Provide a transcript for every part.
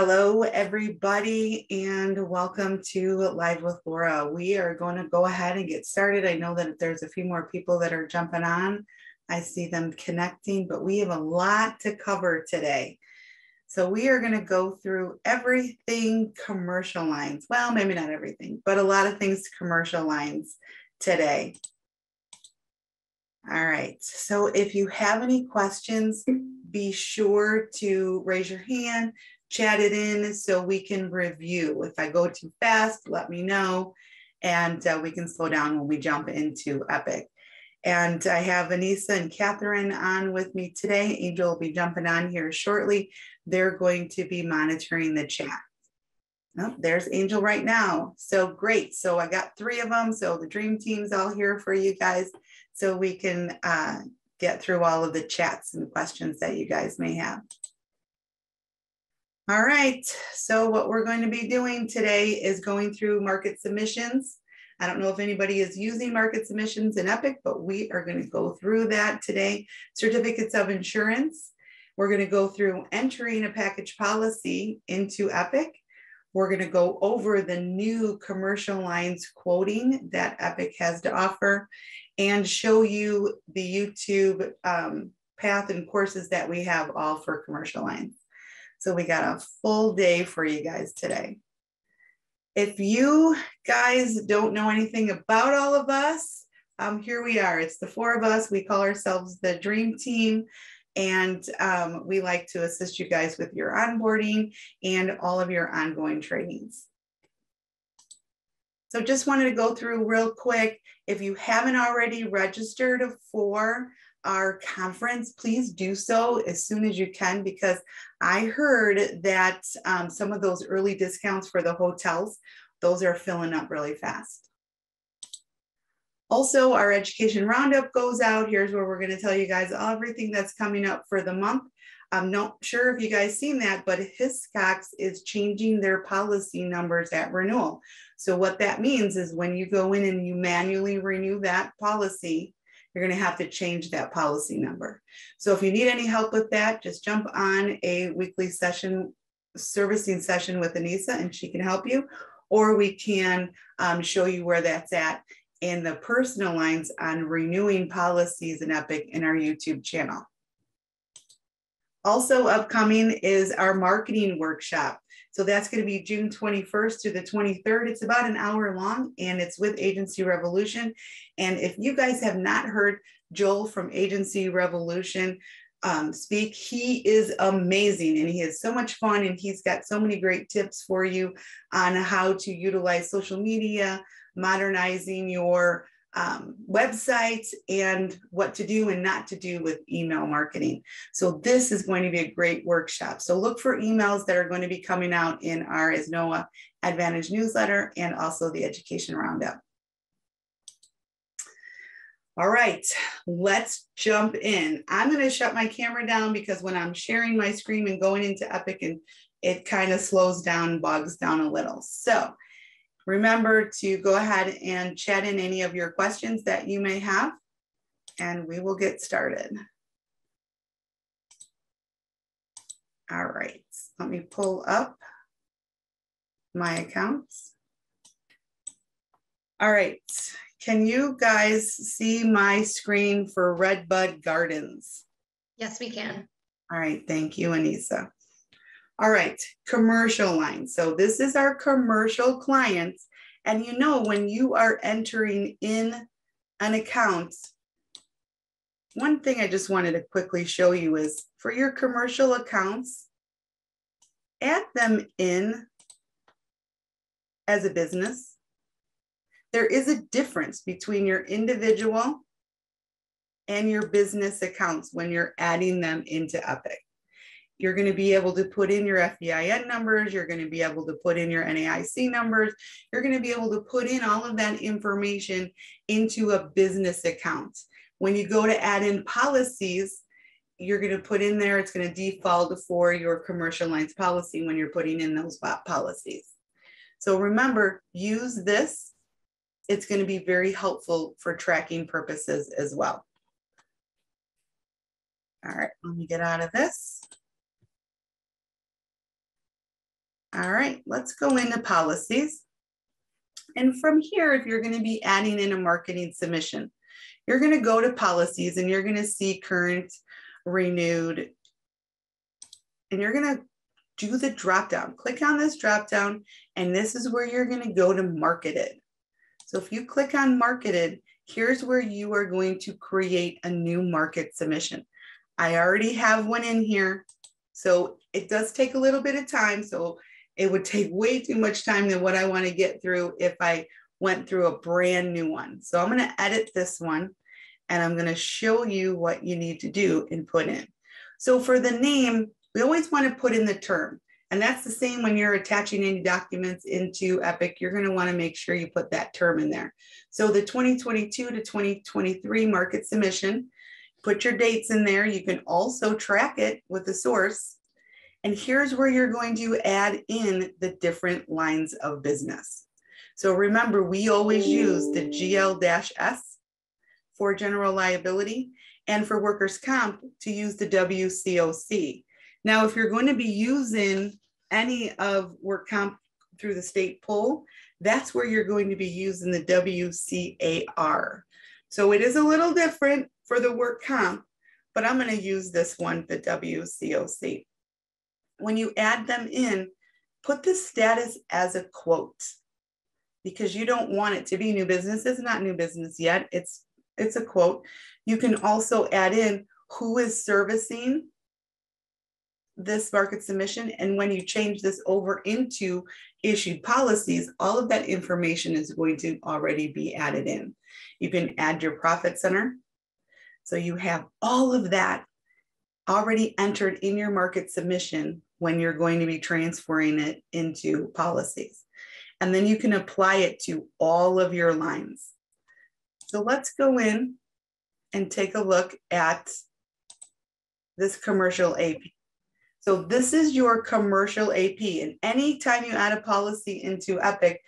Hello, everybody, and welcome to Live with Laura. We are going to go ahead and get started. I know that there's a few more people that are jumping on. I see them connecting, but we have a lot to cover today. So we are going to go through everything commercial lines. Well, maybe not everything, but a lot of things commercial lines today. All right. So if you have any questions, be sure to raise your hand, chat it in so we can review. If I go too fast, let me know and uh, we can slow down when we jump into Epic. And I have Anissa and Catherine on with me today. Angel will be jumping on here shortly. They're going to be monitoring the chat. Oh, there's Angel right now. So great. So I got three of them. So the dream team's all here for you guys so we can uh, get through all of the chats and questions that you guys may have. All right, so what we're going to be doing today is going through market submissions. I don't know if anybody is using market submissions in Epic, but we are going to go through that today. Certificates of insurance. We're going to go through entering a package policy into Epic. We're going to go over the new commercial lines quoting that Epic has to offer and show you the YouTube um, path and courses that we have all for commercial lines. So we got a full day for you guys today. If you guys don't know anything about all of us, um, here we are. It's the four of us. We call ourselves the Dream Team. And um, we like to assist you guys with your onboarding and all of your ongoing trainings. So just wanted to go through real quick. If you haven't already registered for our conference, please do so as soon as you can because I heard that um, some of those early discounts for the hotels, those are filling up really fast. Also, our education roundup goes out. Here's where we're going to tell you guys everything that's coming up for the month. I'm not sure if you guys seen that, but Hiscox is changing their policy numbers at renewal. So what that means is when you go in and you manually renew that policy, you're going to have to change that policy number. So if you need any help with that, just jump on a weekly session, servicing session with Anissa and she can help you, or we can um, show you where that's at in the personal lines on renewing policies in Epic in our YouTube channel. Also upcoming is our marketing workshop. So that's going to be June 21st to the 23rd. It's about an hour long and it's with Agency Revolution. And if you guys have not heard Joel from Agency Revolution um, speak, he is amazing and he has so much fun and he's got so many great tips for you on how to utilize social media, modernizing your um, websites and what to do and not to do with email marketing. So this is going to be a great workshop. So look for emails that are going to be coming out in our ASNOA Advantage newsletter and also the Education Roundup. All right, let's jump in. I'm going to shut my camera down because when I'm sharing my screen and going into Epic and it kind of slows down, bogs down a little. So Remember to go ahead and chat in any of your questions that you may have, and we will get started. All right, let me pull up my accounts. All right, can you guys see my screen for Redbud Gardens? Yes, we can. All right, thank you, Anissa. All right, commercial line. So this is our commercial clients. And you know, when you are entering in an account, one thing I just wanted to quickly show you is for your commercial accounts, add them in as a business. There is a difference between your individual and your business accounts when you're adding them into Epic. You're going to be able to put in your FEIN numbers. You're going to be able to put in your NAIC numbers. You're going to be able to put in all of that information into a business account. When you go to add in policies, you're going to put in there, it's going to default for your commercial lines policy when you're putting in those policies. So remember, use this. It's going to be very helpful for tracking purposes as well. All right, let me get out of this. All right, let's go into policies. And from here, if you're gonna be adding in a marketing submission, you're gonna go to policies and you're gonna see current, renewed, and you're gonna do the drop down. Click on this drop down, and this is where you're gonna go to marketed. So if you click on marketed, here's where you are going to create a new market submission. I already have one in here. So it does take a little bit of time. So it would take way too much time than what I want to get through if I went through a brand new one. So I'm going to edit this one and I'm going to show you what you need to do and put in. So for the name, we always want to put in the term. And that's the same when you're attaching any documents into Epic, you're going to want to make sure you put that term in there. So the 2022 to 2023 market submission, put your dates in there. You can also track it with the source. And here's where you're going to add in the different lines of business. So remember, we always use the GL-S for general liability and for workers' comp to use the WCOC. Now, if you're going to be using any of work comp through the state pool, that's where you're going to be using the WCAR. So it is a little different for the work comp, but I'm going to use this one, the WCOC. When you add them in, put the status as a quote because you don't want it to be new business. It's not new business yet. It's it's a quote. You can also add in who is servicing this market submission. And when you change this over into issued policies, all of that information is going to already be added in. You can add your profit center. So you have all of that already entered in your market submission when you're going to be transferring it into policies. And then you can apply it to all of your lines. So let's go in and take a look at this commercial AP. So this is your commercial AP. And anytime you add a policy into Epic,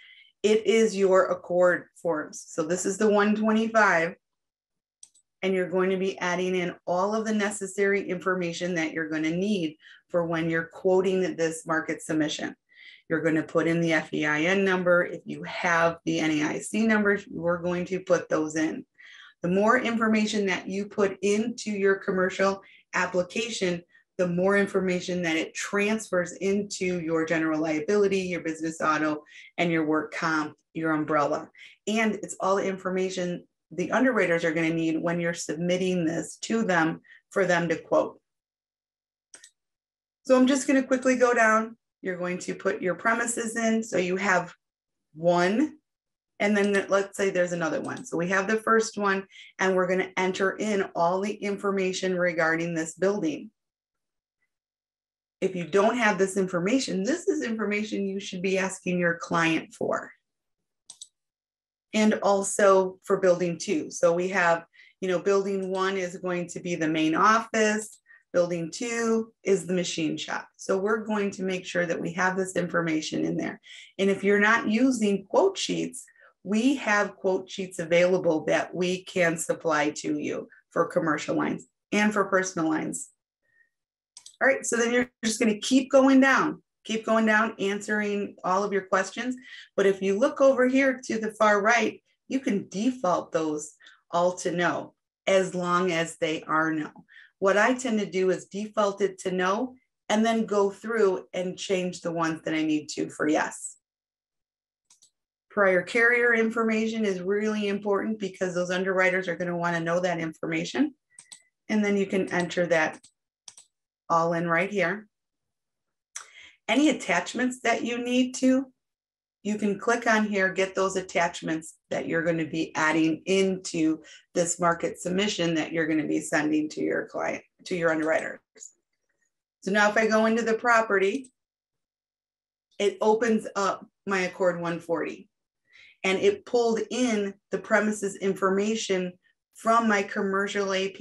it is your ACORD forms. So this is the 125 and you're going to be adding in all of the necessary information that you're going to need for when you're quoting this market submission. You're going to put in the FEIN number. If you have the NAIC numbers, we're going to put those in. The more information that you put into your commercial application, the more information that it transfers into your general liability, your business auto, and your work comp, your umbrella. And it's all the information the underwriters are going to need when you're submitting this to them for them to quote. So I'm just going to quickly go down. You're going to put your premises in. So you have one, and then let's say there's another one. So we have the first one, and we're going to enter in all the information regarding this building if you don't have this information, this is information you should be asking your client for. And also for building two. So we have, you know, building one is going to be the main office. Building two is the machine shop. So we're going to make sure that we have this information in there. And if you're not using quote sheets, we have quote sheets available that we can supply to you for commercial lines and for personal lines all right, so then you're just going to keep going down, keep going down, answering all of your questions. But if you look over here to the far right, you can default those all to no as long as they are no. What I tend to do is default it to no and then go through and change the ones that I need to for yes. Prior carrier information is really important because those underwriters are going to want to know that information. And then you can enter that all in right here. Any attachments that you need to, you can click on here, get those attachments that you're going to be adding into this market submission that you're going to be sending to your client, to your underwriters. So now if I go into the property, it opens up my ACORD 140 and it pulled in the premises information from my commercial AP.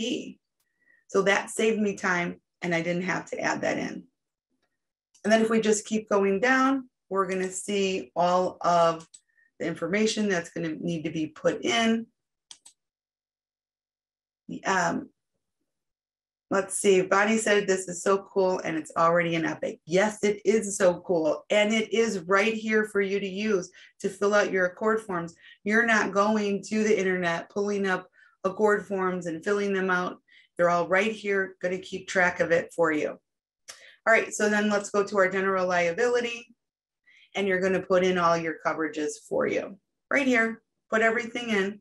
So that saved me time and I didn't have to add that in. And then if we just keep going down, we're going to see all of the information that's going to need to be put in. Um, let's see. Bonnie said this is so cool and it's already in Epic. Yes, it is so cool. And it is right here for you to use to fill out your ACORD forms. You're not going to the internet, pulling up ACORD forms and filling them out. They're all right here, going to keep track of it for you. All right, so then let's go to our general liability and you're going to put in all your coverages for you right here. Put everything in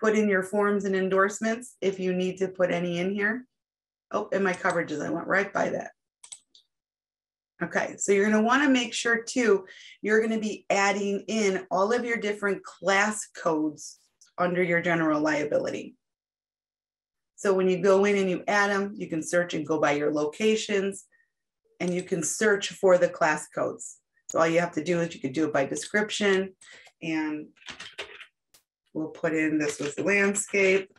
put in your forms and endorsements if you need to put any in here. Oh, and my coverages, I went right by that. Okay, so you're gonna wanna make sure too, you're gonna be adding in all of your different class codes under your general liability. So when you go in and you add them, you can search and go by your locations and you can search for the class codes. So all you have to do is you could do it by description and We'll put in this was the landscape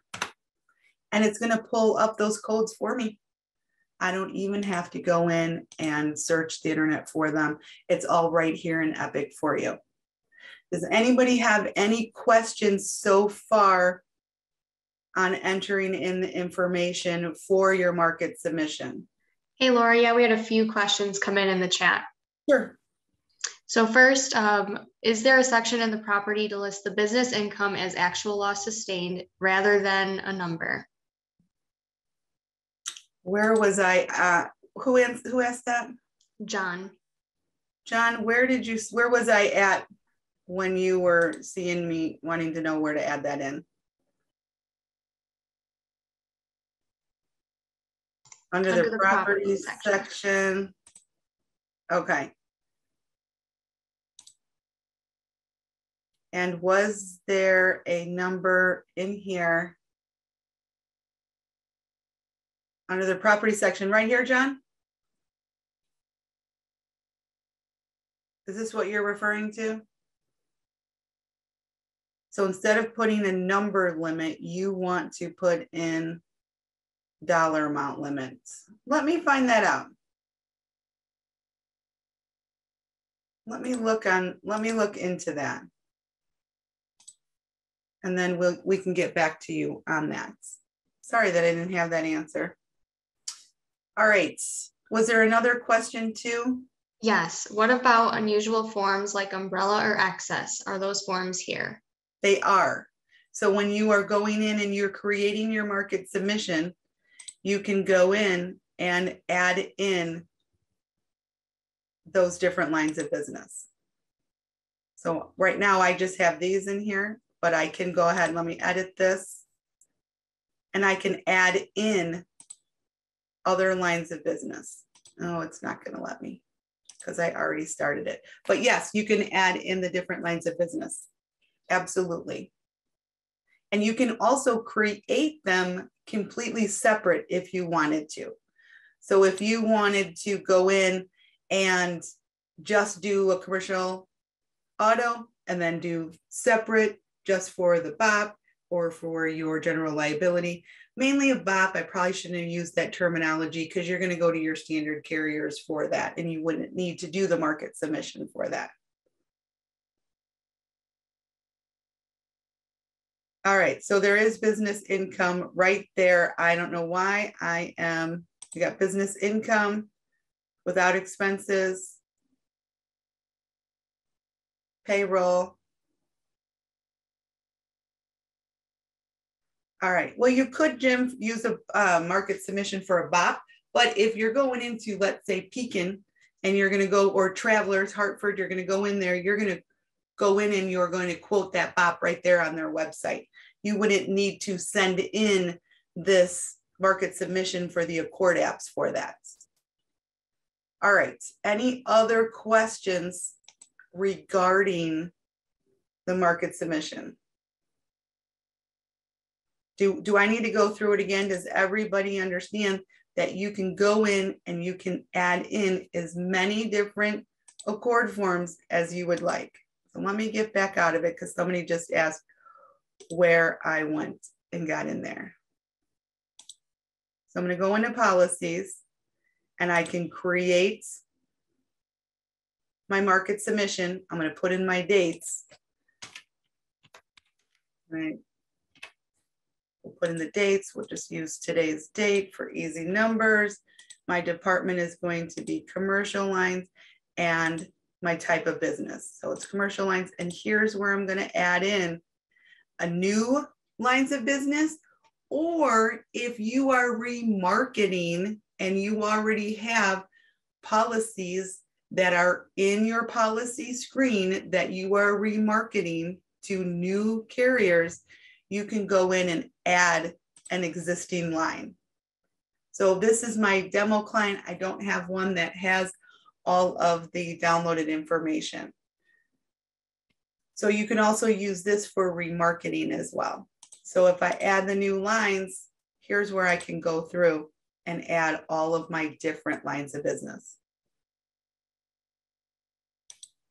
and it's gonna pull up those codes for me. I don't even have to go in and search the internet for them. It's all right here in Epic for you. Does anybody have any questions so far on entering in the information for your market submission? Hey, Laura, yeah, we had a few questions come in in the chat. Sure. So first, um, is there a section in the property to list the business income as actual loss sustained rather than a number? Where was I? Uh, who, who asked that? John. John, where did you, where was I at when you were seeing me wanting to know where to add that in? Under, Under the, the section. section. Okay. And was there a number in here under the property section right here, John? Is this what you're referring to? So instead of putting a number limit, you want to put in dollar amount limits. Let me find that out. Let me look on, let me look into that and then we'll, we can get back to you on that. Sorry that I didn't have that answer. All right, was there another question too? Yes, what about unusual forms like umbrella or excess? Are those forms here? They are. So when you are going in and you're creating your market submission, you can go in and add in those different lines of business. So right now I just have these in here but I can go ahead, and let me edit this. And I can add in other lines of business. Oh, it's not gonna let me because I already started it. But yes, you can add in the different lines of business. Absolutely. And you can also create them completely separate if you wanted to. So if you wanted to go in and just do a commercial auto and then do separate just for the BOP or for your general liability. Mainly a BOP, I probably shouldn't have used that terminology because you're going to go to your standard carriers for that and you wouldn't need to do the market submission for that. All right, so there is business income right there. I don't know why I am, you got business income without expenses, payroll, All right. Well, you could, Jim, use a uh, market submission for a BOP, but if you're going into, let's say, Pekin, and you're going to go, or Travelers, Hartford, you're going to go in there, you're going to go in and you're going to quote that BOP right there on their website. You wouldn't need to send in this market submission for the ACORD apps for that. All right. Any other questions regarding the market submission? Do, do I need to go through it again? Does everybody understand that you can go in and you can add in as many different ACORD forms as you would like? So let me get back out of it because somebody just asked where I went and got in there. So I'm going to go into policies and I can create my market submission. I'm going to put in my dates. Right We'll put in the dates. We'll just use today's date for easy numbers. My department is going to be commercial lines and my type of business. So it's commercial lines. And here's where I'm going to add in a new lines of business. Or if you are remarketing and you already have policies that are in your policy screen that you are remarketing to new carriers, you can go in and add an existing line. So this is my demo client. I don't have one that has all of the downloaded information. So you can also use this for remarketing as well. So if I add the new lines, here's where I can go through and add all of my different lines of business.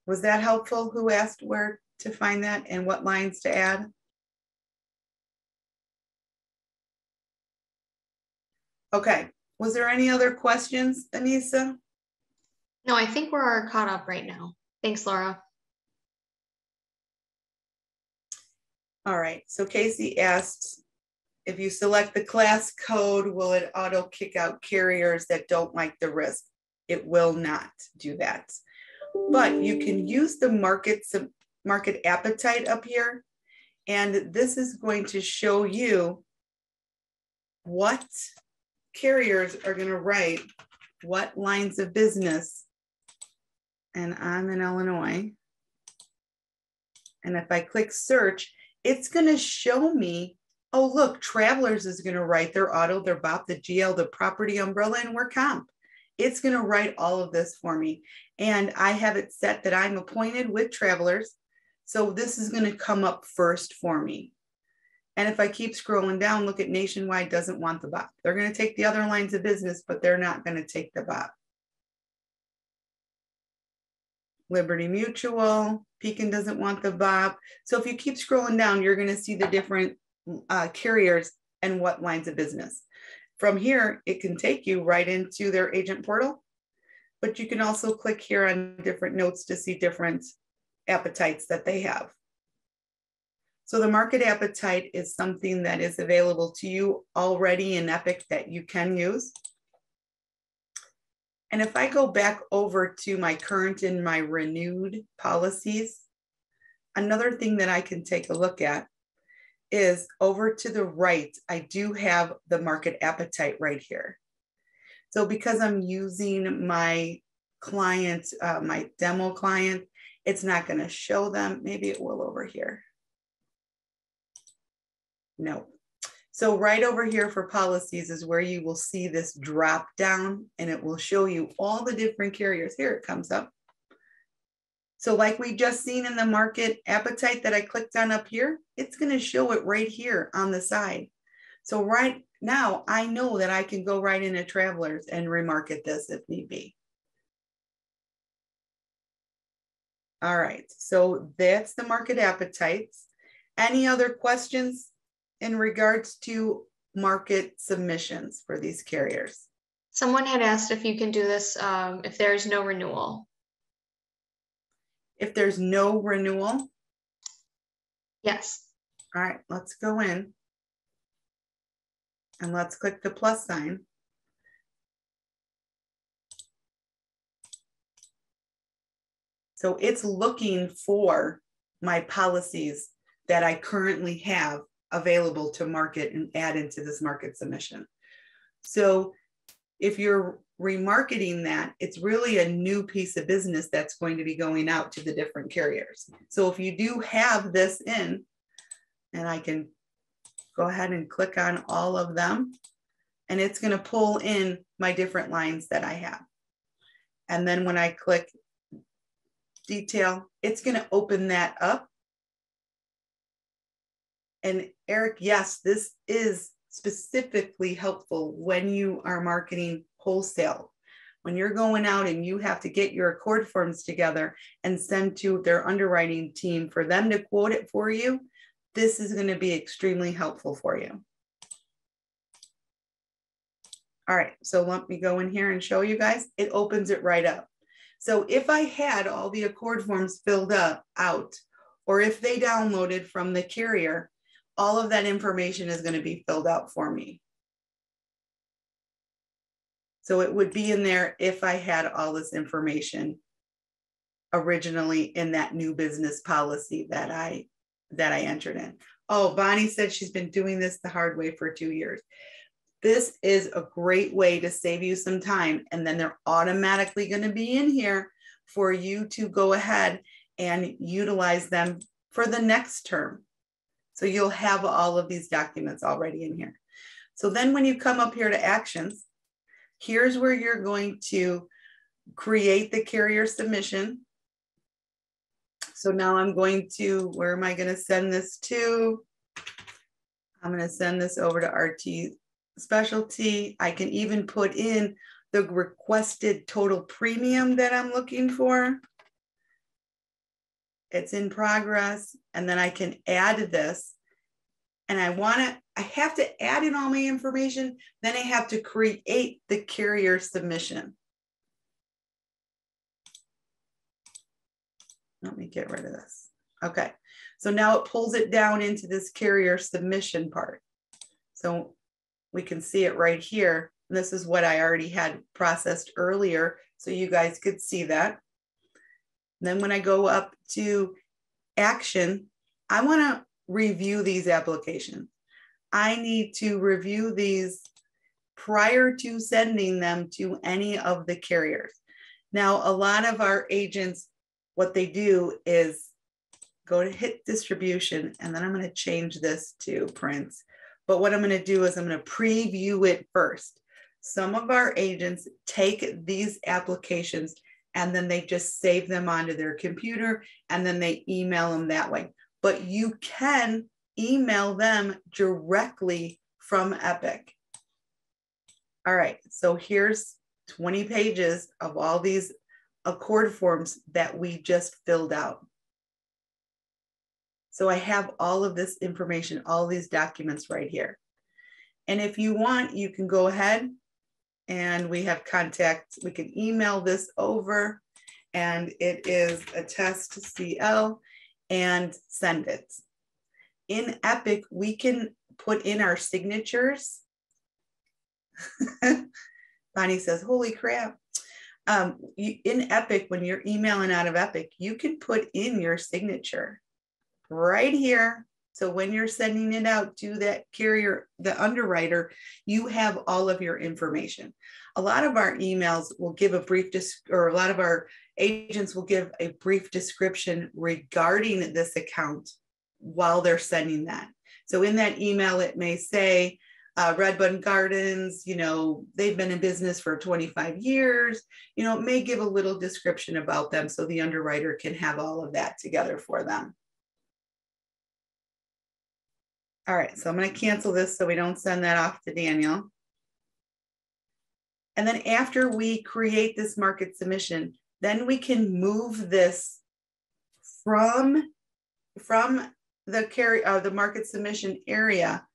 Was that helpful? Who asked where to find that and what lines to add? Okay, was there any other questions, Anissa? No, I think we're caught up right now. Thanks, Laura. All right, so Casey asked, if you select the class code, will it auto kick out carriers that don't like the risk? It will not do that. But you can use the market, market appetite up here. And this is going to show you what carriers are going to write what lines of business. And I'm in Illinois. And if I click search, it's going to show me, oh, look, Travelers is going to write their auto, their BOP, the GL, the property umbrella, and work comp. It's going to write all of this for me. And I have it set that I'm appointed with Travelers. So this is going to come up first for me. And if I keep scrolling down, look at Nationwide doesn't want the BOP. They're going to take the other lines of business, but they're not going to take the BOP. Liberty Mutual, Pekin doesn't want the BOP. So if you keep scrolling down, you're going to see the different uh, carriers and what lines of business. From here, it can take you right into their agent portal, but you can also click here on different notes to see different appetites that they have. So the market appetite is something that is available to you already in Epic that you can use. And if I go back over to my current and my renewed policies, another thing that I can take a look at is over to the right, I do have the market appetite right here. So because I'm using my client, uh, my demo client, it's not gonna show them. Maybe it will over here. No. So right over here for policies is where you will see this drop down and it will show you all the different carriers. Here it comes up. So like we just seen in the market appetite that I clicked on up here, it's going to show it right here on the side. So right now I know that I can go right into travelers and remarket this if need be. All right, so that's the market appetites. Any other questions in regards to market submissions for these carriers? Someone had asked if you can do this um, if there's no renewal. If there's no renewal? Yes. All right, let's go in. And let's click the plus sign. So it's looking for my policies that I currently have available to market and add into this market submission. So if you're remarketing that, it's really a new piece of business that's going to be going out to the different carriers. So if you do have this in, and I can go ahead and click on all of them, and it's going to pull in my different lines that I have. And then when I click detail, it's going to open that up and Eric, yes, this is specifically helpful when you are marketing wholesale. When you're going out and you have to get your ACORD forms together and send to their underwriting team for them to quote it for you, this is going to be extremely helpful for you. All right, so let me go in here and show you guys. It opens it right up. So if I had all the ACORD forms filled up out, or if they downloaded from the carrier, all of that information is going to be filled out for me. So it would be in there if I had all this information originally in that new business policy that I that I entered in. Oh, Bonnie said she's been doing this the hard way for two years. This is a great way to save you some time. And then they're automatically going to be in here for you to go ahead and utilize them for the next term. So you'll have all of these documents already in here. So then when you come up here to actions, here's where you're going to create the carrier submission. So now I'm going to, where am I going to send this to? I'm going to send this over to RT specialty. I can even put in the requested total premium that I'm looking for. It's in progress. And then I can add this. And I want to, I have to add in all my information. Then I have to create the carrier submission. Let me get rid of this. Okay, so now it pulls it down into this carrier submission part. So we can see it right here. This is what I already had processed earlier, so you guys could see that. Then when I go up to action, I wanna review these applications. I need to review these prior to sending them to any of the carriers. Now, a lot of our agents what they do is go to hit distribution, and then I'm going to change this to prints. But what I'm going to do is I'm going to preview it first. Some of our agents take these applications and then they just save them onto their computer and then they email them that way. But you can email them directly from Epic. All right, so here's 20 pages of all these ACORD forms that we just filled out. So I have all of this information, all these documents right here. And if you want, you can go ahead and we have contact, we can email this over and it is a test CL and send it. In Epic, we can put in our signatures. Bonnie says, holy crap um, you, in Epic, when you're emailing out of Epic, you can put in your signature right here. So when you're sending it out to that carrier, the underwriter, you have all of your information. A lot of our emails will give a brief, or a lot of our agents will give a brief description regarding this account while they're sending that. So in that email, it may say, uh, Redbud Gardens, you know, they've been in business for 25 years. You know, it may give a little description about them so the underwriter can have all of that together for them. All right, so I'm going to cancel this so we don't send that off to Daniel. And then after we create this market submission, then we can move this from, from the carry uh, the market submission area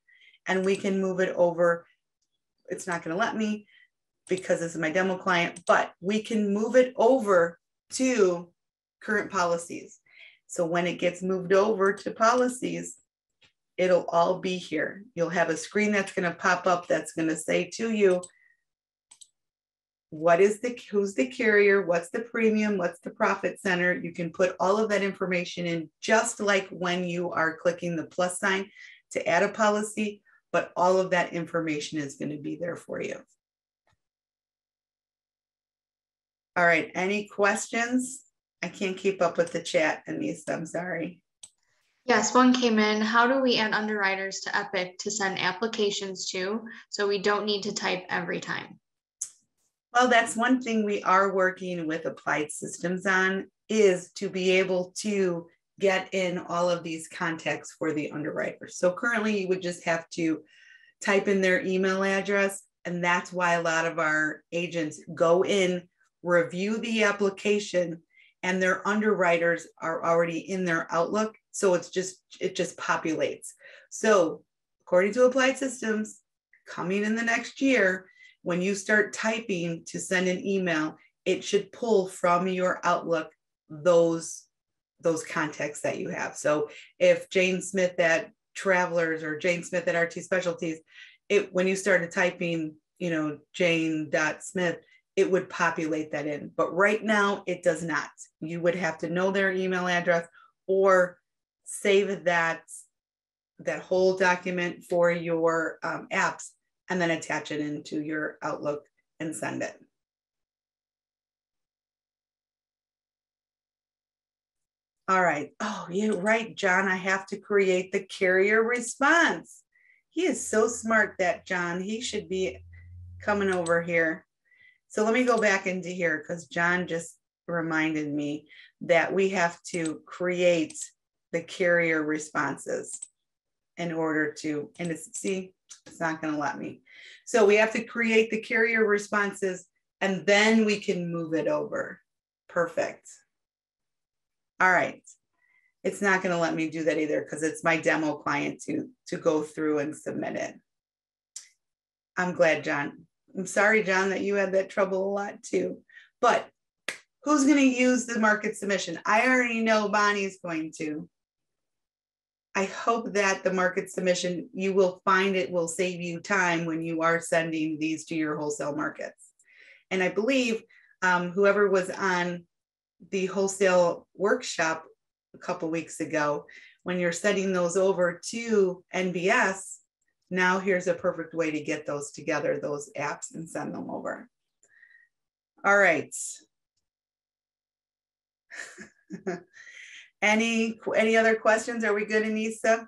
and we can move it over. It's not going to let me because this is my demo client, but we can move it over to current policies. So when it gets moved over to policies, it'll all be here. You'll have a screen that's going to pop up that's going to say to you, what is the who's the carrier what's the premium what's the profit center you can put all of that information in just like when you are clicking the plus sign to add a policy but all of that information is going to be there for you. All right, any questions? I can't keep up with the chat, Anissa, I'm sorry. Yes, one came in. How do we add underwriters to Epic to send applications to so we don't need to type every time? Well, that's one thing we are working with applied systems on is to be able to get in all of these contacts for the underwriter. So currently you would just have to type in their email address. And that's why a lot of our agents go in, review the application, and their underwriters are already in their Outlook. So it's just, it just populates. So according to Applied Systems, coming in the next year, when you start typing to send an email, it should pull from your Outlook those those contacts that you have. So if Jane Smith at travelers or Jane Smith at RT Specialties, it when you started typing, you know, Jane dot Smith, it would populate that in. But right now it does not. You would have to know their email address or save that that whole document for your um, apps and then attach it into your Outlook and send it. All right. Oh, you're right, John. I have to create the carrier response. He is so smart, that John. He should be coming over here. So let me go back into here because John just reminded me that we have to create the carrier responses in order to, and it's, see, it's not going to let me. So we have to create the carrier responses and then we can move it over. Perfect. All right. It's not going to let me do that either because it's my demo client to, to go through and submit it. I'm glad, John. I'm sorry, John, that you had that trouble a lot too. But who's going to use the market submission? I already know Bonnie's going to. I hope that the market submission, you will find it will save you time when you are sending these to your wholesale markets. And I believe um, whoever was on the wholesale workshop a couple weeks ago, when you're sending those over to NBS, now here's a perfect way to get those together, those apps, and send them over. All right. any any other questions? Are we good, Anissa?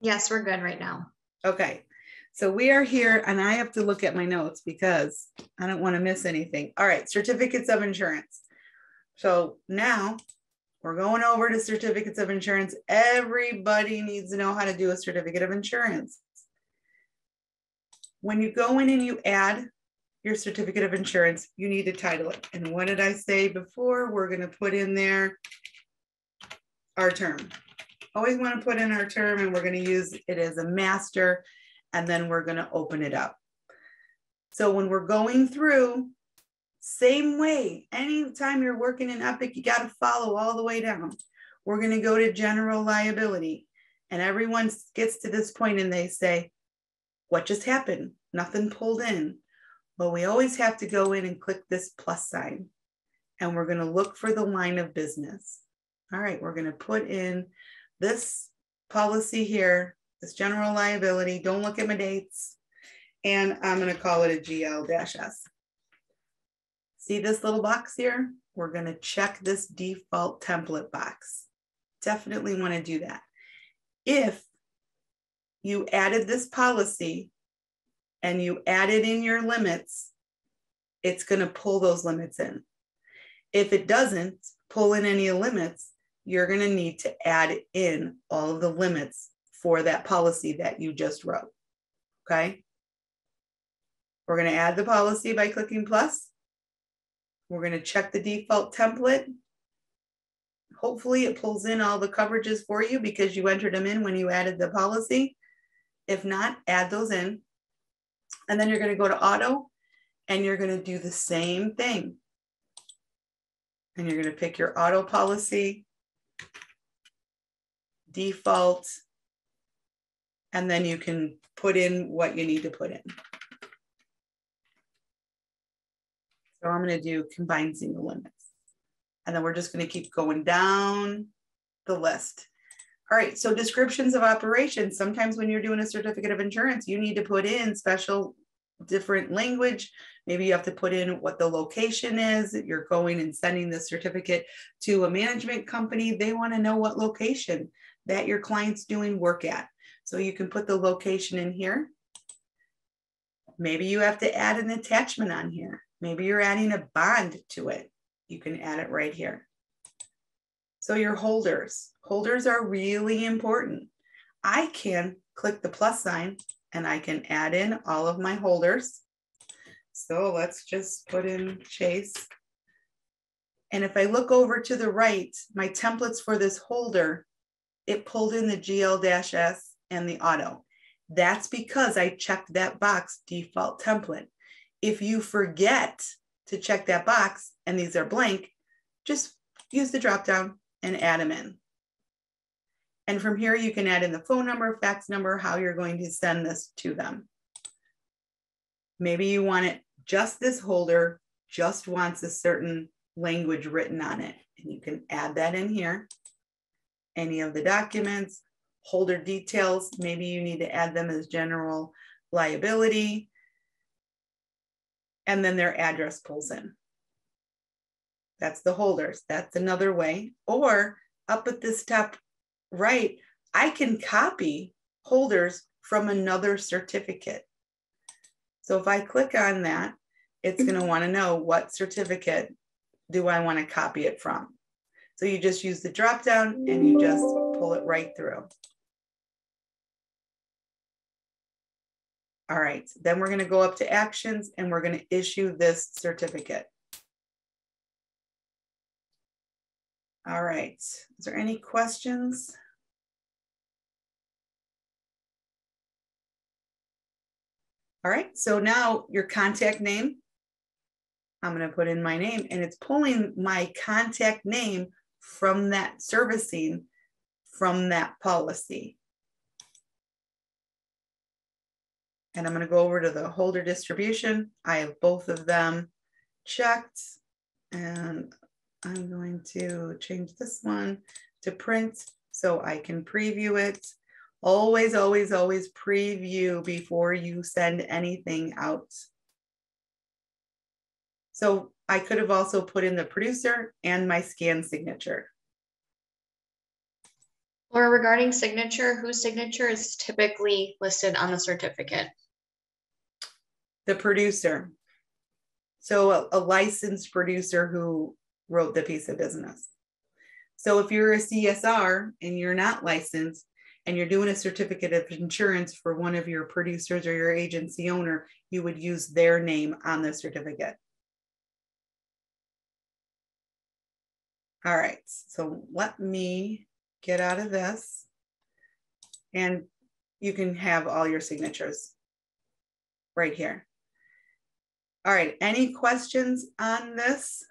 Yes, we're good right now. Okay. So we are here, and I have to look at my notes because I don't want to miss anything. All right, certificates of insurance. So now we're going over to certificates of insurance. Everybody needs to know how to do a certificate of insurance. When you go in and you add your certificate of insurance, you need to title it. And what did I say before? We're going to put in there our term. Always want to put in our term and we're going to use it as a master and then we're going to open it up. So when we're going through same way, anytime you're working in Epic, you got to follow all the way down. We're going to go to general liability. And everyone gets to this point and they say, What just happened? Nothing pulled in. Well, we always have to go in and click this plus sign. And we're going to look for the line of business. All right, we're going to put in this policy here, this general liability. Don't look at my dates. And I'm going to call it a GL-S. See this little box here? We're gonna check this default template box. Definitely wanna do that. If you added this policy and you added in your limits, it's gonna pull those limits in. If it doesn't pull in any limits, you're gonna need to add in all of the limits for that policy that you just wrote, okay? We're gonna add the policy by clicking plus. We're going to check the default template. Hopefully it pulls in all the coverages for you because you entered them in when you added the policy. If not, add those in. And then you're going to go to auto and you're going to do the same thing. And you're going to pick your auto policy, default, and then you can put in what you need to put in. So I'm gonna do combined single limits. And then we're just gonna keep going down the list. All right, so descriptions of operations. Sometimes when you're doing a certificate of insurance, you need to put in special different language. Maybe you have to put in what the location is. You're going and sending the certificate to a management company. They want to know what location that your client's doing work at. So you can put the location in here. Maybe you have to add an attachment on here. Maybe you're adding a bond to it. You can add it right here. So your holders, holders are really important. I can click the plus sign and I can add in all of my holders. So let's just put in Chase. And if I look over to the right, my templates for this holder, it pulled in the GL-S and the auto. That's because I checked that box default template. If you forget to check that box and these are blank, just use the drop down and add them in. And from here, you can add in the phone number, fax number, how you're going to send this to them. Maybe you want it just this holder just wants a certain language written on it. And you can add that in here. Any of the documents, holder details, maybe you need to add them as general liability. And then their address pulls in. That's the holders. That's another way. Or up at this top right, I can copy holders from another certificate. So if I click on that, it's going to mm-hmm. want to know what certificate do I want to copy it from. So you just use the drop down and you just pull it right through. All right, then we're going to go up to actions and we're going to issue this certificate. All right, is there any questions? All right, so now your contact name, I'm gonna put in my name and it's pulling my contact name from that servicing from that policy. And I'm gonna go over to the holder distribution. I have both of them checked and I'm going to change this one to print so I can preview it. Always, always, always preview before you send anything out. So I could have also put in the producer and my scan signature. Or regarding signature, whose signature is typically listed on the certificate? The producer. So a, a licensed producer who wrote the piece of business. So if you're a CSR and you're not licensed and you're doing a certificate of insurance for one of your producers or your agency owner, you would use their name on the certificate. All right, so let me get out of this and you can have all your signatures right here. All right, any questions on this?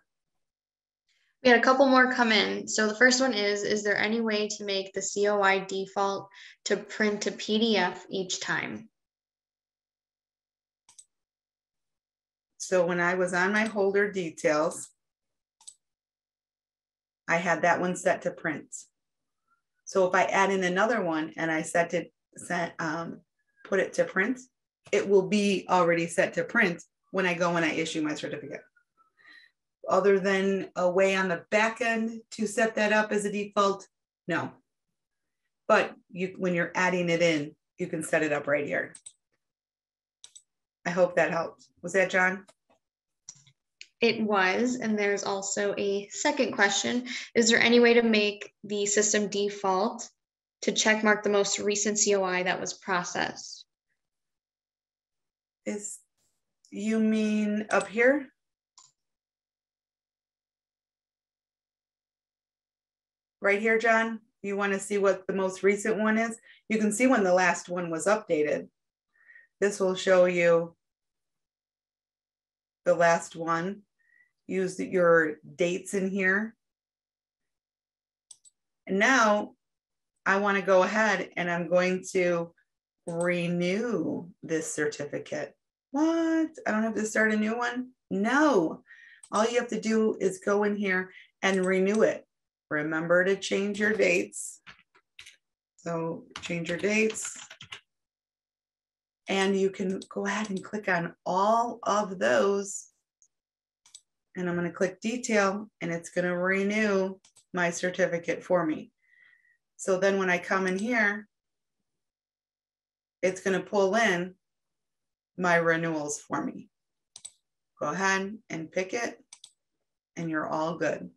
We had a couple more come in. So the first one is, is there any way to make the COI default to print a PDF each time? So when I was on my holder details, I had that one set to print. So if I add in another one and I set it, set, um, put it to print, it will be already set to print when I go and I issue my certificate other than a way on the back end to set that up as a default? No. But you, when you're adding it in, you can set it up right here. I hope that helped. Was that John? It was, and there's also a second question. Is there any way to make the system default to check mark the most recent COI that was processed? Is you mean up here? Right here, John, you want to see what the most recent one is? You can see when the last one was updated. This will show you the last one. Use your dates in here. And now I want to go ahead and I'm going to renew this certificate. What? I don't have to start a new one? No. All you have to do is go in here and renew it. Remember to change your dates. So change your dates. And you can go ahead and click on all of those. And I'm going to click detail and it's going to renew my certificate for me. So then when I come in here, it's going to pull in my renewals for me. Go ahead and pick it and you're all good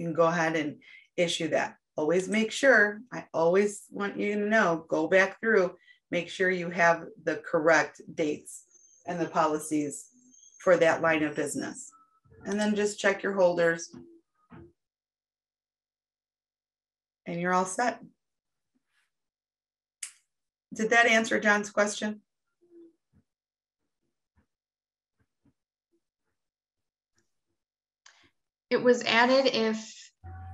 you can go ahead and issue that. Always make sure, I always want you to know, go back through, make sure you have the correct dates and the policies for that line of business. And then just check your holders and you're all set. Did that answer John's question? It was added if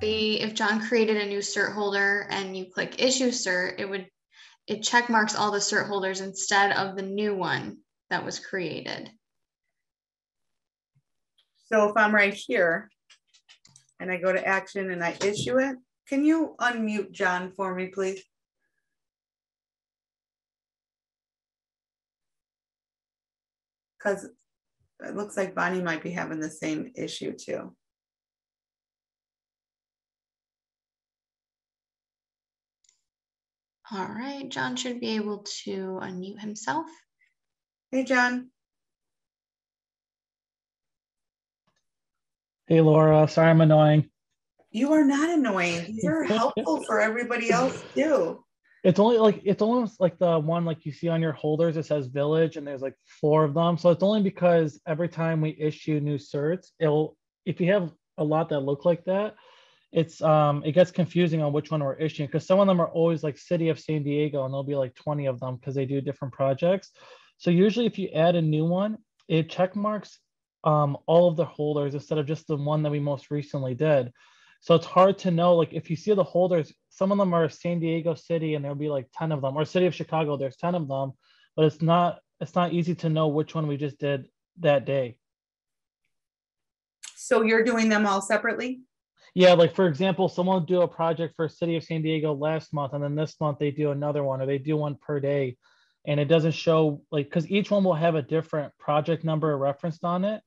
they if John created a new cert holder and you click issue cert, it would it check marks all the cert holders instead of the new one that was created. So if I'm right here and I go to action and I issue it, can you unmute John for me, please? Because it looks like Bonnie might be having the same issue too. All right, John should be able to unmute himself. Hey, John. Hey, Laura. Sorry I'm annoying. You are not annoying. These are helpful for everybody else too. It's only like it's almost like the one like you see on your holders. It says village, and there's like four of them. So it's only because every time we issue new certs, it'll if you have a lot that look like that, it's um it gets confusing on which one we're issuing because some of them are always like city of san diego and there'll be like 20 of them because they do different projects. So usually if you add a new one it check marks um, all of the holders instead of just the one that we most recently did. So it's hard to know like if you see the holders some of them are san diego city and there'll be like 10 of them or city of chicago there's 10 of them but it's not it's not easy to know which one we just did that day. So you're doing them all separately yeah, like for example, someone do a project for City of San Diego last month, and then this month they do another one, or they do one per day, and it doesn't show like because each one will have a different project number referenced on it,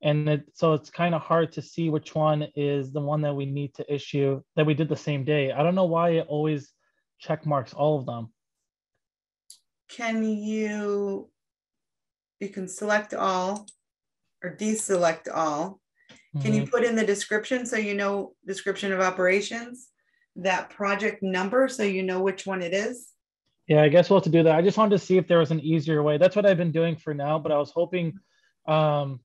and it, so it's kind of hard to see which one is the one that we need to issue that we did the same day. I don't know why it always check marks all of them. Can you? You can select all, or deselect all can you mm-hmm. put in the description so you know description of operations, that project number so you know which one it is? Yeah, I guess we'll have to do that. I just wanted to see if there was an easier way. That's what I've been doing for now, but I was hoping um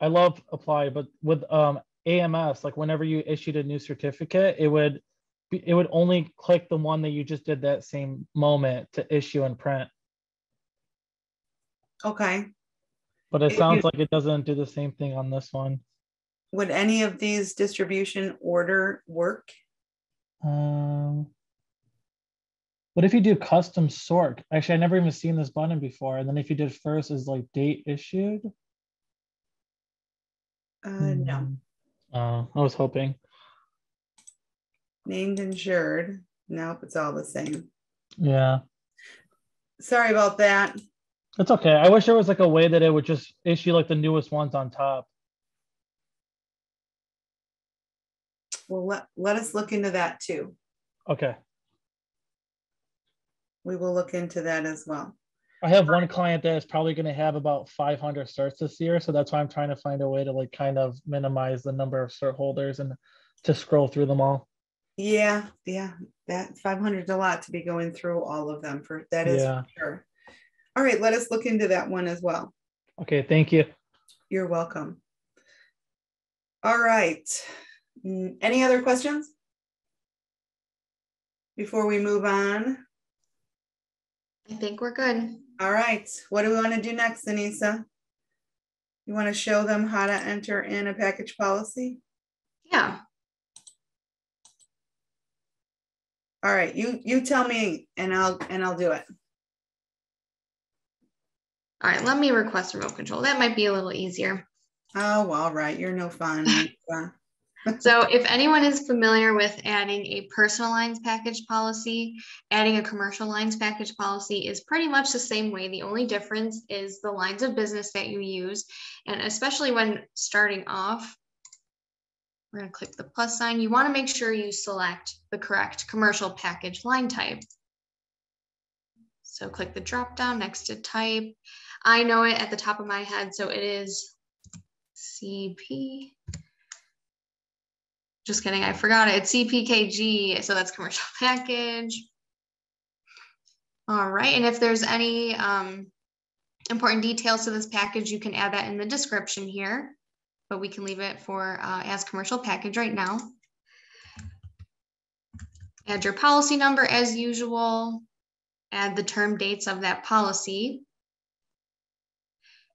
I love apply, but with um AMS, like whenever you issued a new certificate, it would be, it would only click the one that you just did that same moment to issue and print. Okay. But it sounds like it doesn't do the same thing on this one would any of these distribution order work? Um, what if you do custom sort? Actually, I never even seen this button before. And then if you did first is like date issued. Uh, hmm. no. Uh, I was hoping. Named insured. Nope, it's all the same. Yeah. Sorry about that. It's okay. I wish there was like a way that it would just issue like the newest ones on top. Well, let, let us look into that too. Okay. We will look into that as well. I have one client that is probably going to have about 500 certs this year. So that's why I'm trying to find a way to like kind of minimize the number of cert holders and to scroll through them all. Yeah, yeah, that 500 is a lot to be going through all of them for that is yeah. for sure. All right, let us look into that one as well. Okay, thank you. You're welcome. All right. Mm, any other questions? Before we move on? I think we're good. All right. What do we want to do next, Anissa? You want to show them how to enter in a package policy? Yeah. All right, you you tell me and I'll and I'll do it. All right, let me request remote control. That might be a little easier. Oh, all right. You're no fun so if anyone is familiar with adding a personal lines package policy, adding a commercial lines package policy is pretty much the same way. The only difference is the lines of business that you use. And especially when starting off, we're going to click the plus sign. You want to make sure you select the correct commercial package line type. So click the drop down next to type. I know it at the top of my head, so it is CP just kidding, I forgot it. It's CPKG, so that's commercial package. All right, and if there's any um, important details to this package, you can add that in the description here, but we can leave it for uh, as commercial package right now. Add your policy number as usual, add the term dates of that policy,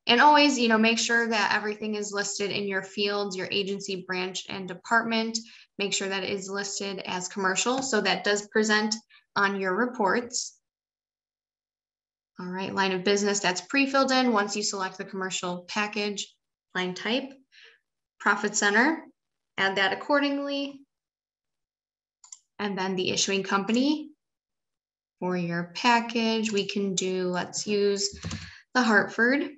And always, you know, make sure that everything is listed in your fields, your agency, branch, and department. Make sure that it is listed as commercial. So that does present on your reports. All right, line of business, that's pre-filled in once you select the commercial package, line type, profit center, add that accordingly. And then the issuing company for your package, we can do, let's use the Hartford.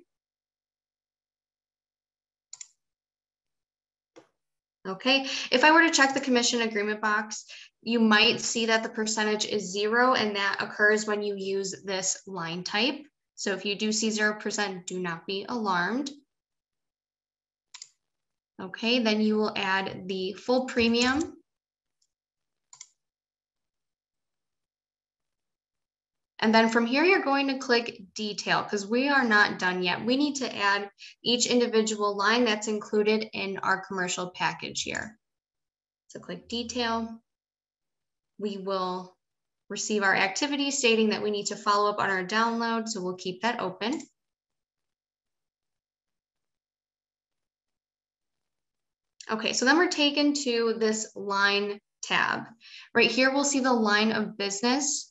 Okay, if I were to check the commission agreement box, you might see that the percentage is zero and that occurs when you use this line type. So if you do see 0%, do not be alarmed. Okay, then you will add the full premium And then from here, you're going to click detail because we are not done yet. We need to add each individual line that's included in our commercial package here. So click detail. We will receive our activity stating that we need to follow up on our download. So we'll keep that open. Okay, so then we're taken to this line tab. Right here, we'll see the line of business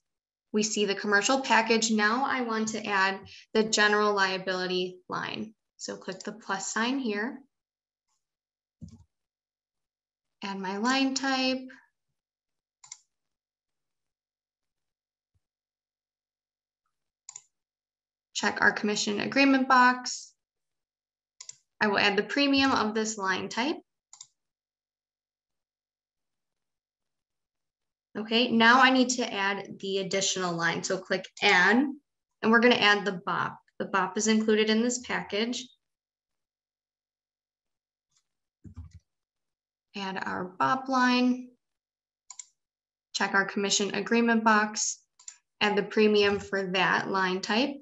we see the commercial package. Now I want to add the general liability line. So click the plus sign here. Add my line type. Check our commission agreement box. I will add the premium of this line type. Okay, now I need to add the additional line. So click add, and we're gonna add the BOP. The BOP is included in this package. Add our BOP line, check our commission agreement box, add the premium for that line type.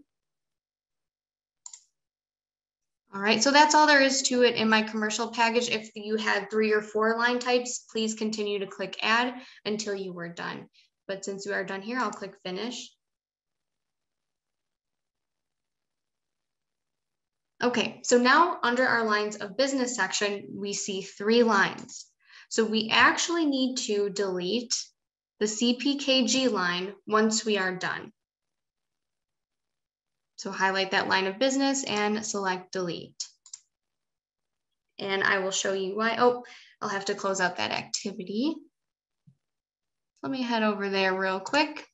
All right, so that's all there is to it in my commercial package. If you had three or four line types, please continue to click add until you were done. But since we are done here, I'll click finish. Okay, so now under our lines of business section, we see three lines. So we actually need to delete the CPKG line once we are done. So highlight that line of business and select delete. And I will show you why. Oh, I'll have to close out that activity. Let me head over there real quick.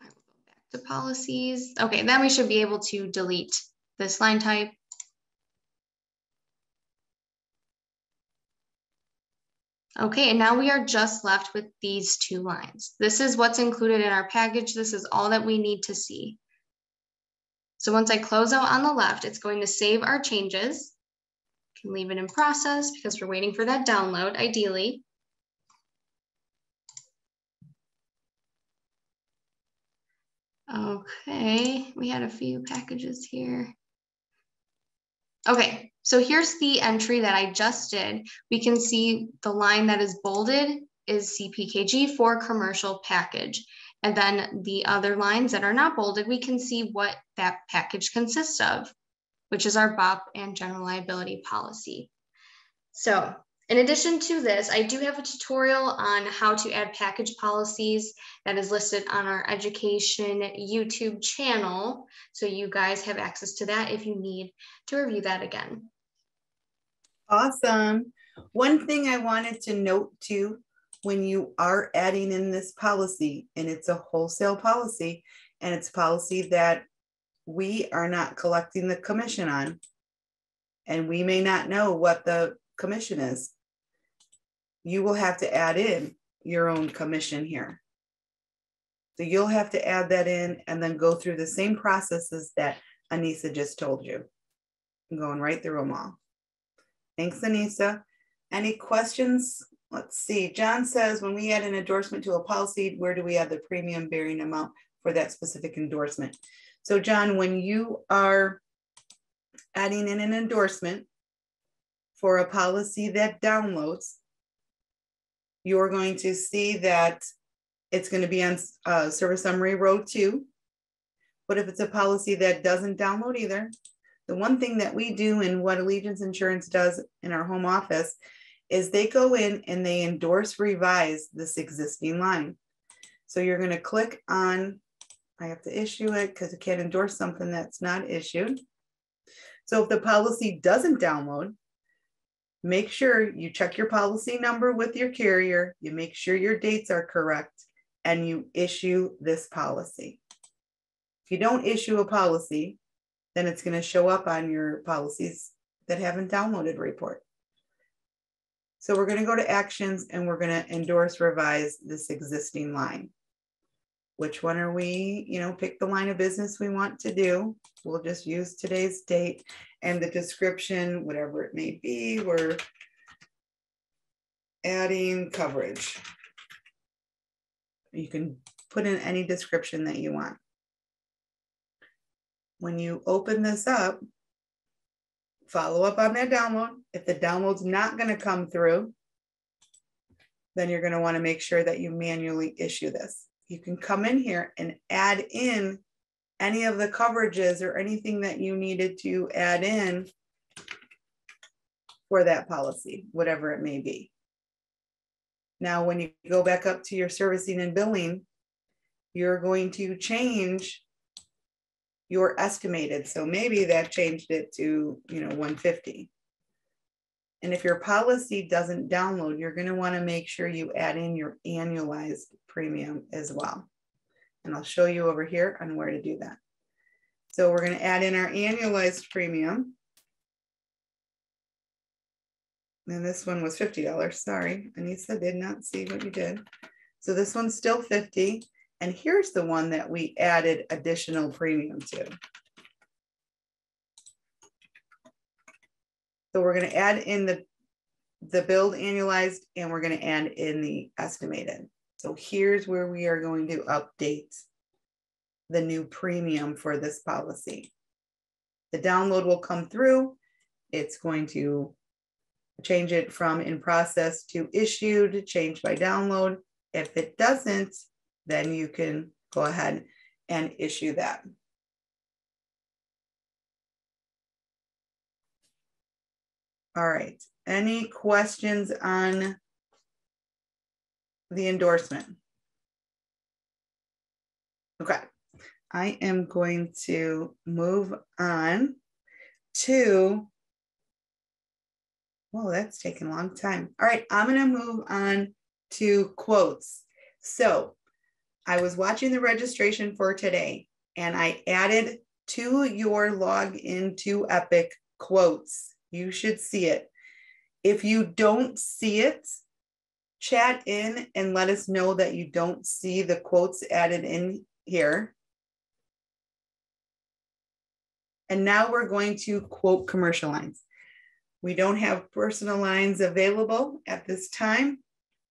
I will go back to policies. Okay, then we should be able to delete this line type Okay, and now we are just left with these two lines. This is what's included in our package. This is all that we need to see. So once I close out on the left, it's going to save our changes. Can leave it in process because we're waiting for that download, ideally. Okay, we had a few packages here. Okay, so here's the entry that I just did. We can see the line that is bolded is CPKG for commercial package. And then the other lines that are not bolded, we can see what that package consists of, which is our BOP and general liability policy. So in addition to this, I do have a tutorial on how to add package policies that is listed on our education YouTube channel. So you guys have access to that if you need to review that again. Awesome. One thing I wanted to note too, when you are adding in this policy, and it's a wholesale policy, and it's policy that we are not collecting the commission on, and we may not know what the commission is, you will have to add in your own commission here. So you'll have to add that in and then go through the same processes that Anissa just told you. I'm going right through them all. Thanks, Anissa. Any questions? Let's see. John says, when we add an endorsement to a policy, where do we add the premium bearing amount for that specific endorsement? So John, when you are adding in an endorsement for a policy that downloads, you're going to see that it's going to be on uh, service summary row two. But if it's a policy that doesn't download either, the one thing that we do and what Allegiance Insurance does in our home office is they go in and they endorse revise this existing line. So you're going to click on, I have to issue it because I can't endorse something that's not issued. So if the policy doesn't download, make sure you check your policy number with your carrier, you make sure your dates are correct, and you issue this policy. If you don't issue a policy, then it's going to show up on your policies that haven't downloaded report. So we're going to go to actions and we're going to endorse revise this existing line. Which one are we, you know, pick the line of business we want to do. We'll just use today's date and the description, whatever it may be, we're adding coverage. You can put in any description that you want. When you open this up, follow up on that download. If the download's not going to come through, then you're going to want to make sure that you manually issue this. You can come in here and add in any of the coverages or anything that you needed to add in for that policy, whatever it may be. Now, when you go back up to your servicing and billing, you're going to change your estimated. So maybe that changed it to, you know, 150. And if your policy doesn't download, you're going to want to make sure you add in your annualized premium as well. And I'll show you over here on where to do that. So we're going to add in our annualized premium. And this one was $50. Sorry, Anissa did not see what you did. So this one's still 50. And here's the one that we added additional premium to. So we're going to add in the, the billed annualized and we're going to add in the estimated. So here's where we are going to update the new premium for this policy. The download will come through. It's going to change it from in process to issued, change by download. If it doesn't, then you can go ahead and issue that. All right, any questions on the endorsement. Okay, I am going to move on to, well, that's taking a long time. All right, I'm going to move on to quotes. So I was watching the registration for today and I added to your login to Epic quotes. You should see it. If you don't see it, chat in and let us know that you don't see the quotes added in here. And now we're going to quote commercial lines. We don't have personal lines available at this time.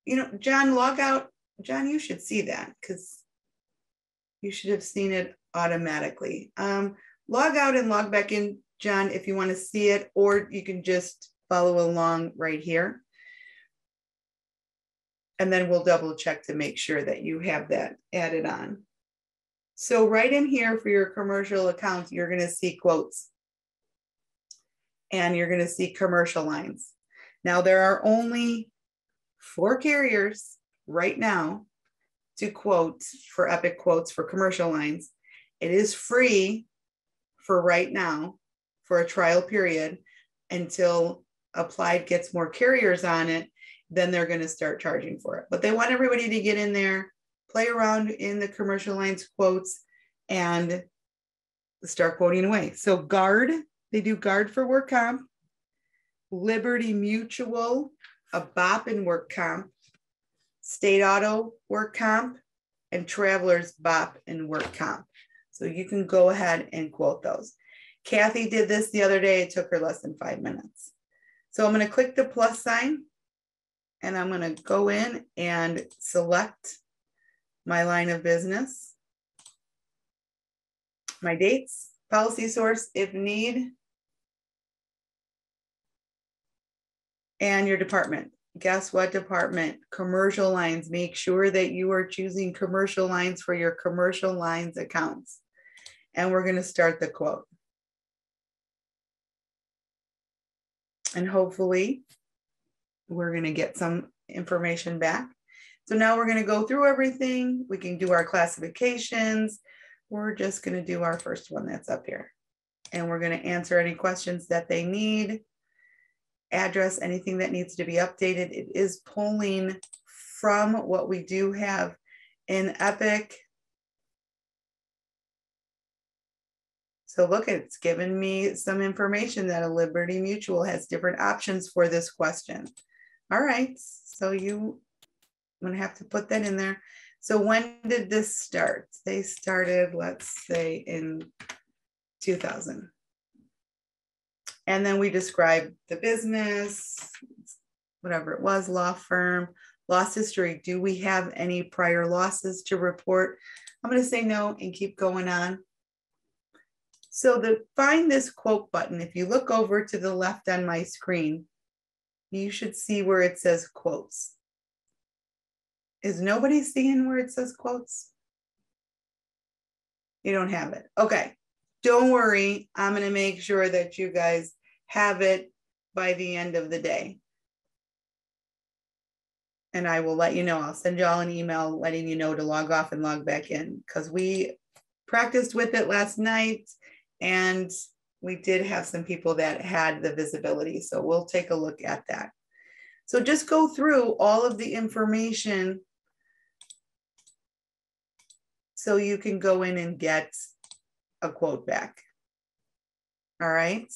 You know, John, log out. John, you should see that because you should have seen it automatically. Um, log out and log back in, John, if you want to see it, or you can just follow along right here. And then we'll double check to make sure that you have that added on. So right in here for your commercial accounts, you're going to see quotes and you're going to see commercial lines. Now there are only four carriers right now to quote for Epic quotes for commercial lines. It is free for right now for a trial period until Applied gets more carriers on it then they're going to start charging for it. But they want everybody to get in there, play around in the commercial lines quotes, and start quoting away. So, Guard, they do Guard for work comp, Liberty Mutual, a BOP and work comp, State Auto work comp, and Travelers BOP and work comp. So, you can go ahead and quote those. Kathy did this the other day. It took her less than five minutes. So I'm going to click the plus sign and I'm going to go in and select my line of business, my dates, policy source if need, and your department. guess what department? Commercial lines. Make sure that you are choosing commercial lines for your commercial lines accounts. And we're going to start the quote. And hopefully we're going to get some information back. So now we're going to go through everything. We can do our classifications. We're just going to do our first one that's up here. And we're going to answer any questions that they need address anything that needs to be updated. It is pulling from what we do have in Epic. So look, it's given me some information that a Liberty Mutual has different options for this question. All right, so you, I'm gonna have to put that in there. So when did this start? They started, let's say in 2000. And then we describe the business, whatever it was, law firm, loss history. Do we have any prior losses to report? I'm going to say no and keep going on. So the find this quote button, if you look over to the left on my screen, you should see where it says quotes. Is nobody seeing where it says quotes? You don't have it. Okay. Don't worry. I'm going to make sure that you guys have it by the end of the day. And I will let you know. I'll send you all an email letting you know to log off and log back in because we practiced with it last night and we did have some people that had the visibility. So we'll take a look at that. So just go through all of the information so you can go in and get a quote back. All right.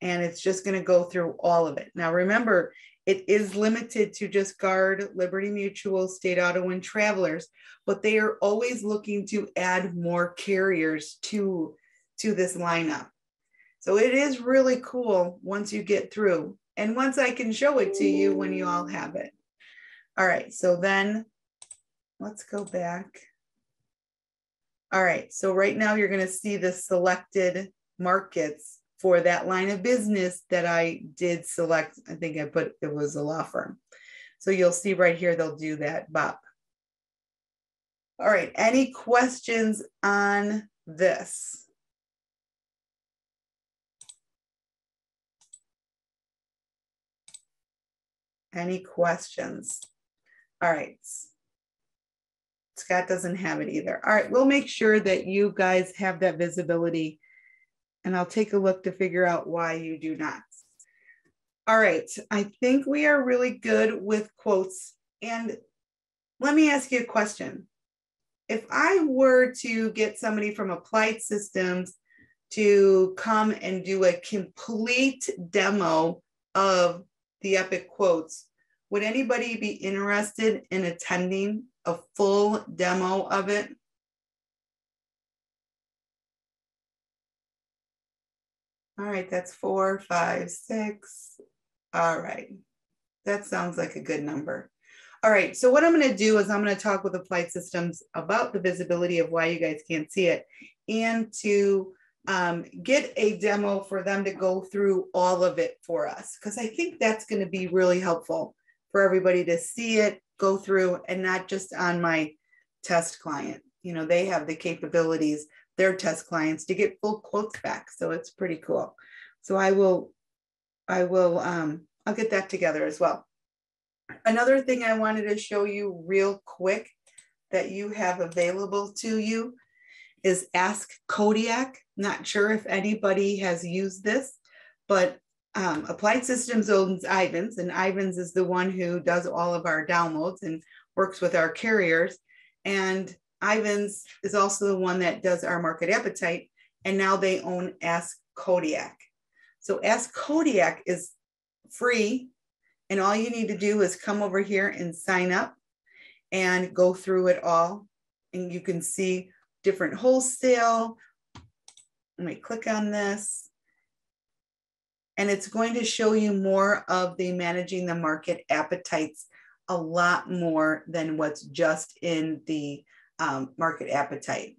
And it's just going to go through all of it. Now, remember, it is limited to just Guard, Liberty Mutual, State Auto, and Travelers, but they are always looking to add more carriers to, to this lineup. So it is really cool once you get through. And once I can show it to you when you all have it. All right, so then let's go back. All right, so right now you're gonna see the selected markets for that line of business that I did select. I think I put it was a law firm. So you'll see right here, they'll do that BOP. All right, any questions on this? Any questions? All right. Scott doesn't have it either. All right, we'll make sure that you guys have that visibility and I'll take a look to figure out why you do not. All right, I think we are really good with quotes. And let me ask you a question. If I were to get somebody from Applied Systems to come and do a complete demo of the Epic quotes, would anybody be interested in attending a full demo of it? All right, that's four, five, six. All right, that sounds like a good number. All right, so what I'm going to do is I'm going to talk with Applied Systems about the visibility of why you guys can't see it and to um, get a demo for them to go through all of it for us because I think that's going to be really helpful for everybody to see it, go through, and not just on my test client. You know, they have the capabilities, their test clients, to get full quotes back. So it's pretty cool. So I will, I will, um, I'll get that together as well. Another thing I wanted to show you real quick that you have available to you is Ask Kodiak. Not sure if anybody has used this, but um, Applied Systems owns Ivans, and Ivans is the one who does all of our downloads and works with our carriers. And Ivans is also the one that does our market appetite, and now they own Ask Kodiak. So Ask Kodiak is free, and all you need to do is come over here and sign up and go through it all. And you can see different wholesale. Let me click on this and it's going to show you more of the managing the market appetites a lot more than what's just in the um, market appetite.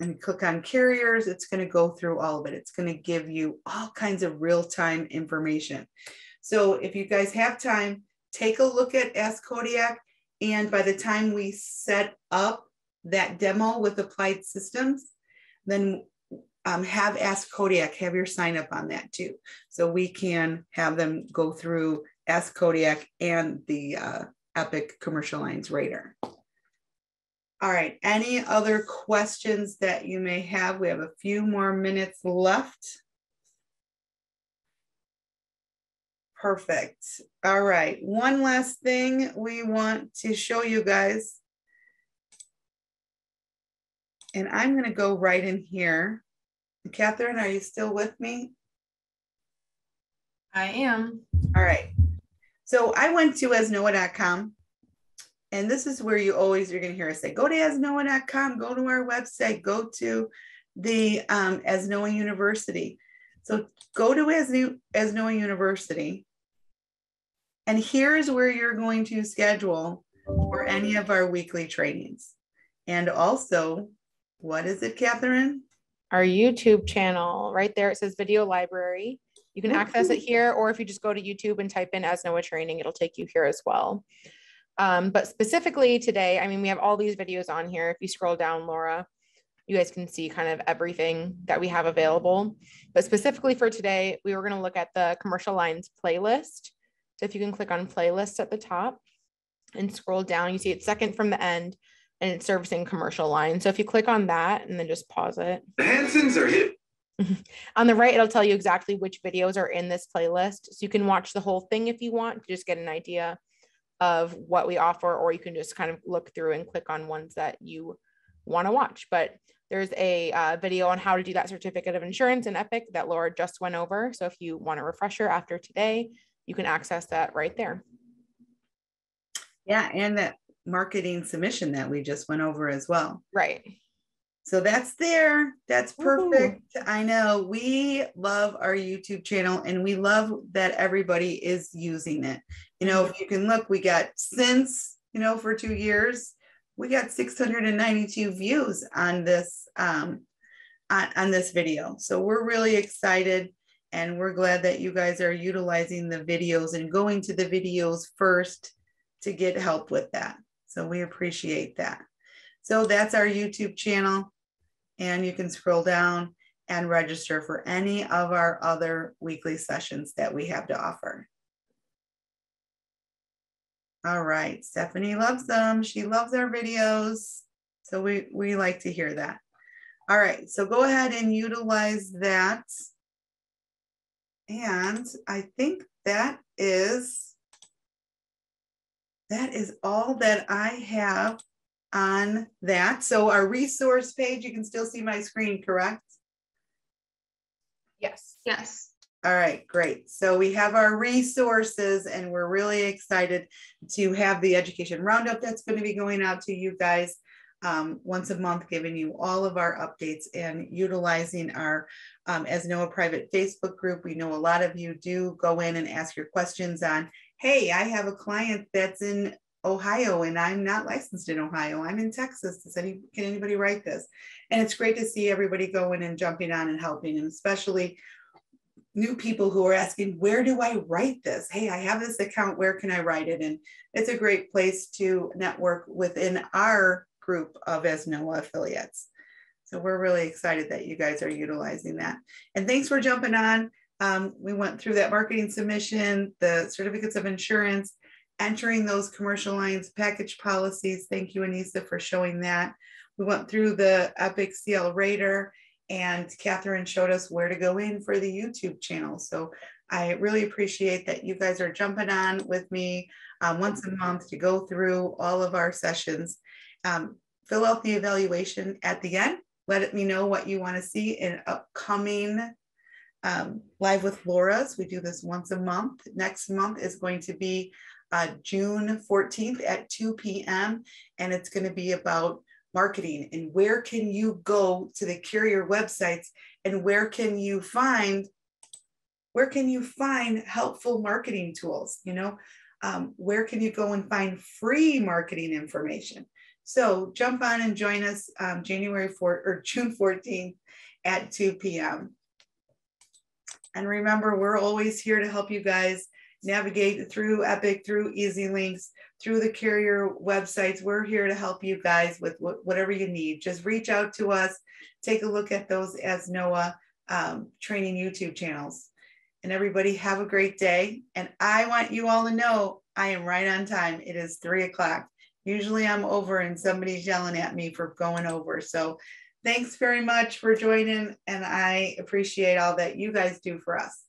and click on carriers, it's going to go through all of it. It's going to give you all kinds of real-time information. So if you guys have time, take a look at Ask Kodiak. And by the time we set up that demo with applied systems, then um, have Ask Kodiak, have your sign up on that too. So we can have them go through Ask Kodiak and the uh, Epic Commercial Lines Radar. All right, any other questions that you may have? We have a few more minutes left. Perfect. All right, one last thing we want to show you guys. And I'm gonna go right in here. Catherine, are you still with me? I am. All right. So I went to asnoa.com and this is where you always you're going to hear us say go to asnoa.com go to our website go to the um, asnoa university so go to Asnoa, asnoa university and here's where you're going to schedule for any of our weekly trainings and also what is it catherine Our YouTube channel, right there, it says video library. You can access it here, or if you just go to YouTube and type in Asnoa training, it'll take you here as well. Um, but specifically today, I mean, we have all these videos on here. If you scroll down, Laura, you guys can see kind of everything that we have available. But specifically for today, we were going to look at the commercial lines playlist. So if you can click on playlist at the top and scroll down, you see it's second from the end and it's servicing commercial lines. So if you click on that and then just pause it. The Hansons are hip. on the right, it'll tell you exactly which videos are in this playlist. So you can watch the whole thing if you want to just get an idea of what we offer, or you can just kind of look through and click on ones that you want to watch. But there's a uh, video on how to do that certificate of insurance in Epic that Laura just went over. So if you want a refresher after today, you can access that right there. yeah and that marketing submission that we just went over as well Right. So that's there. That's perfect. I know we love our YouTube channel and we love that everybody is using it. You know, if you can look, we got since, you know, for two years, we got 692 views on this um on, on this video. So we're really excited and we're glad that you guys are utilizing the videos and going to the videos first to get help with that. So we appreciate that. So that's our YouTube channel and you can scroll down and register for any of our other weekly sessions that we have to offer. All right, Stephanie loves them. She loves our videos. So we, we like to hear that. All right, so go ahead and utilize that. And I think that is, that is all that I have on that. So our resource page, you can still see my screen, correct? Yes. Yes. All right, great. So we have our resources and we're really excited to have the education roundup that's going to be going out to you guys um, once a month, giving you all of our updates and utilizing our um, ASNOA private Facebook group. We know a lot of you do go in and ask your questions on, hey, I have a client that's in Ohio and I'm not licensed in Ohio. I'm in Texas. Does any, can anybody write this? And it's great to see everybody going and jumping on and helping, and especially new people who are asking, where do I write this? Hey, I have this account. Where can I write it? And it's a great place to network within our group of ASNOA affiliates. So we're really excited that you guys are utilizing that. And thanks for jumping on. Um, we went through that marketing submission, the certificates of insurance, entering those commercial lines package policies. Thank you, Anissa, for showing that. We went through the Epic CL Radar and Catherine showed us where to go in for the YouTube channel. So I really appreciate that you guys are jumping on with me um, once a month to go through all of our sessions. Um, fill out the evaluation at the end. Let me know what you want to see in upcoming um, Live with Laura's. We do this once a month. Next month is going to be uh, June 14th at 2 p.m. And it's going to be about marketing and where can you go to the carrier websites and where can you find where can you find helpful marketing tools you know um, where can you go and find free marketing information So jump on and join us um, January 4th or June 14th at 2 p.m. And remember, we're always here to help you guys navigate through Epic, through EZLynx, through the carrier websites. We're here to help you guys with wh- whatever you need. Just reach out to us. Take a look at those ASNOA um, training YouTube channels. And everybody have a great day. And I want you all to know I am right on time. It is three o'clock. Usually I'm over and somebody's yelling at me for going over. So thanks very much for joining. And I appreciate all that you guys do for us.